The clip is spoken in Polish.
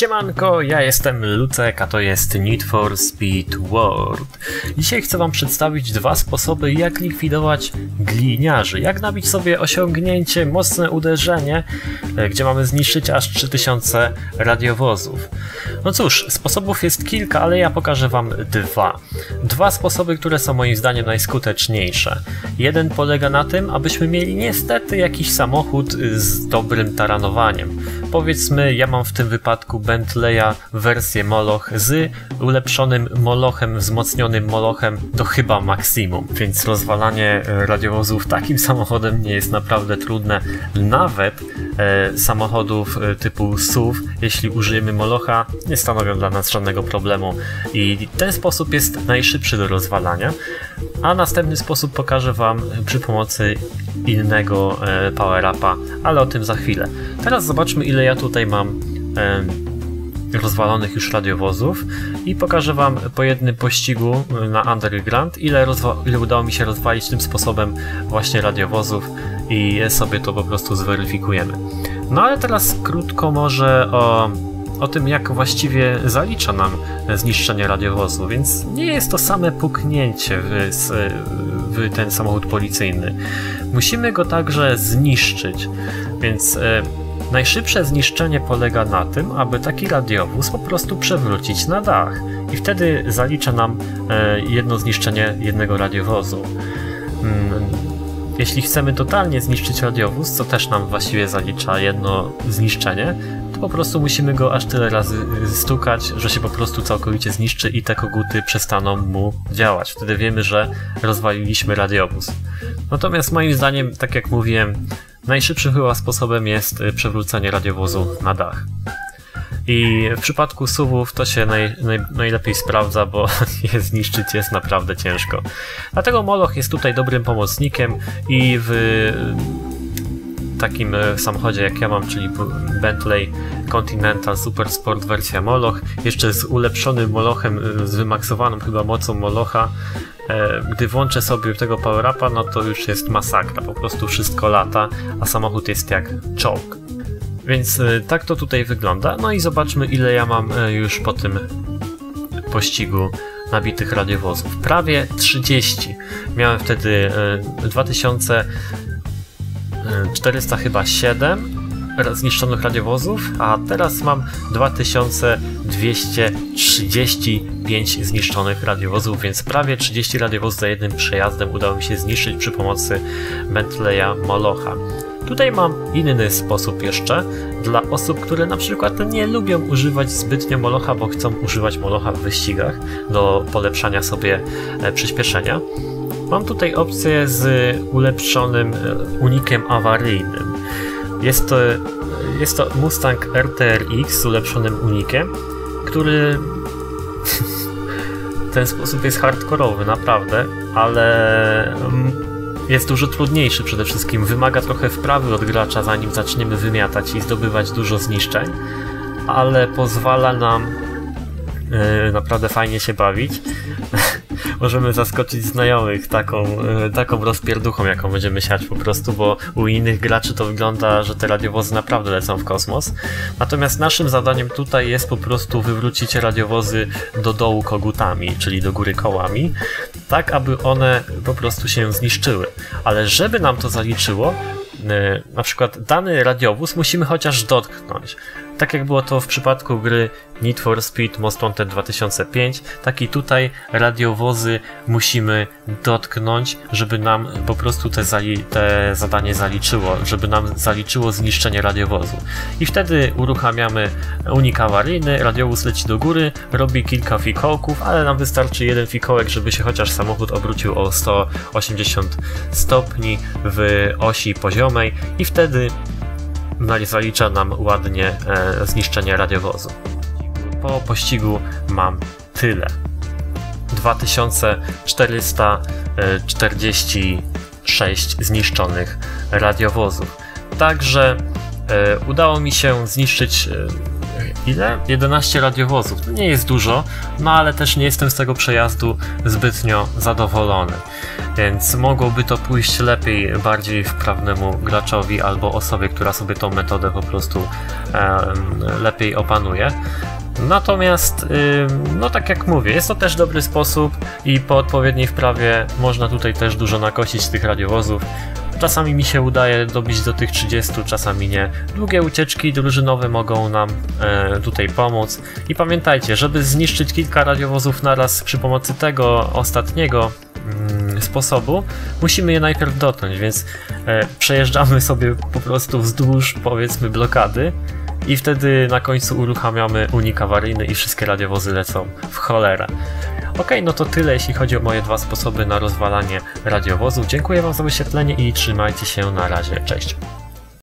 Siemanko, ja jestem Lucek, a to jest Need for Speed World. Dzisiaj chcę Wam przedstawić dwa sposoby, jak likwidować gliniarzy. Jak nabić sobie osiągnięcie, mocne uderzenie, e, gdzie mamy zniszczyć aż 3000 radiowozów. No cóż, sposobów jest kilka, ale ja pokażę Wam dwa. Dwa sposoby, które są moim zdaniem najskuteczniejsze. Jeden polega na tym, abyśmy mieli niestety jakiś samochód z dobrym taranowaniem. Powiedzmy, ja mam w tym wypadku Bentleya wersję Moloch z ulepszonym Molochem, wzmocnionym Molochem do chyba maksimum, więc rozwalanie radiowozów takim samochodem nie jest naprawdę trudne. Nawet e, samochodów e, typu SUV, jeśli użyjemy Molocha, nie stanowią dla nas żadnego problemu i ten sposób jest najszybszy do rozwalania, a następny sposób pokażę Wam przy pomocy innego e, power-upa, ale o tym za chwilę. Teraz zobaczmy ile ja tutaj mam rozwalonych już radiowozów i pokażę Wam po jednym pościgu na Underground, ile, ile udało mi się rozwalić tym sposobem właśnie radiowozów i sobie to po prostu zweryfikujemy. No ale teraz krótko może o, o tym, jak właściwie zalicza nam zniszczenie radiowozu, więc nie jest to same puknięcie w, w ten samochód policyjny. Musimy go także zniszczyć, więc Najszybsze zniszczenie polega na tym, aby taki radiowóz po prostu przewrócić na dach i wtedy zalicza nam e, jedno zniszczenie jednego radiowozu. Mm, jeśli chcemy totalnie zniszczyć radiowóz, co też nam właściwie zalicza jedno zniszczenie, to po prostu musimy go aż tyle razy stukać, że się po prostu całkowicie zniszczy i te koguty przestaną mu działać. Wtedy wiemy, że rozwaliliśmy radiowóz. Natomiast moim zdaniem, tak jak mówiłem, Najszybszym chyba sposobem jest y, przewrócenie radiowozu na dach. I w przypadku suwów to się naj, naj, najlepiej sprawdza, bo je zniszczyć jest naprawdę ciężko. Dlatego Moloch jest tutaj dobrym pomocnikiem i w takim e, samochodzie jak ja mam, czyli Bentley Continental Super Sport wersja Moloch, jeszcze z ulepszonym Molochem, e, z wymaksowaną chyba mocą Molocha, e, gdy włączę sobie tego power-upa, no to już jest masakra, po prostu wszystko lata, a samochód jest jak czołg. Więc tak to tutaj wygląda. No i zobaczmy ile ja mam już po tym pościgu nabitych radiowozów. Prawie 30. Miałem wtedy 2000 400 chyba 7 zniszczonych radiowozów, a teraz mam 2235 zniszczonych radiowozów, więc prawie 30 radiowozów za jednym przejazdem udało mi się zniszczyć przy pomocy Bentleya Molocha. Tutaj mam inny sposób jeszcze dla osób, które na przykład nie lubią używać zbytnio Molocha, bo chcą używać Molocha w wyścigach do polepszania sobie e, przyspieszenia. Mam tutaj opcję z ulepszonym e, unikiem awaryjnym. Jest to, jest to Mustang RTRX z ulepszonym unikiem, który w ten sposób jest hardkorowy, naprawdę, ale mm, jest dużo trudniejszy przede wszystkim. Wymaga trochę wprawy od gracza, zanim zaczniemy wymiatać i zdobywać dużo zniszczeń, ale pozwala nam yy, naprawdę fajnie się bawić. możemy zaskoczyć znajomych taką, e, taką rozpierduchą, jaką będziemy siać po prostu, bo u innych graczy to wygląda, że te radiowozy naprawdę lecą w kosmos. Natomiast naszym zadaniem tutaj jest po prostu wywrócić radiowozy do dołu kogutami, czyli do góry kołami, tak aby one po prostu się zniszczyły. Ale żeby nam to zaliczyło, e, na przykład dany radiowóz musimy chociaż dotknąć. Tak jak było to w przypadku gry Need for Speed Most Wanted 2005, tak i tutaj radiowozy musimy dotknąć, żeby nam po prostu te, te zadanie zaliczyło, żeby nam zaliczyło zniszczenie radiowozu. I wtedy uruchamiamy unik awaryjny, radiowóz leci do góry, robi kilka fikołków, ale nam wystarczy jeden fikołek, żeby się chociaż samochód obrócił o 180 stopni w osi poziomej i wtedy zalicza nam ładnie e, zniszczenie radiowozu. Po pościgu mam tyle. 2446 zniszczonych radiowozów. Także e, udało mi się zniszczyć e, ile? 11 radiowozów. To nie jest dużo, no ale też nie jestem z tego przejazdu zbytnio zadowolony. Więc mogłoby to pójść lepiej, bardziej wprawnemu graczowi albo osobie, która sobie tą metodę po prostu lepiej opanuje. Natomiast, no tak jak mówię, jest to też dobry sposób i po odpowiedniej wprawie można tutaj też dużo nakosić tych radiowozów. Czasami mi się udaje dobić do tych 30, czasami nie. Długie ucieczki drużynowe mogą nam e, tutaj pomóc. I pamiętajcie, żeby zniszczyć kilka radiowozów naraz przy pomocy tego ostatniego mm, sposobu, musimy je najpierw dotknąć, więc e, przejeżdżamy sobie po prostu wzdłuż powiedzmy blokady i wtedy na końcu uruchamiamy unik awaryjny i wszystkie radiowozy lecą w cholerę. Ok, no to tyle jeśli chodzi o moje dwa sposoby na rozwalanie radiowozów. Dziękuję Wam za wyświetlenie i trzymajcie się na razie. Cześć.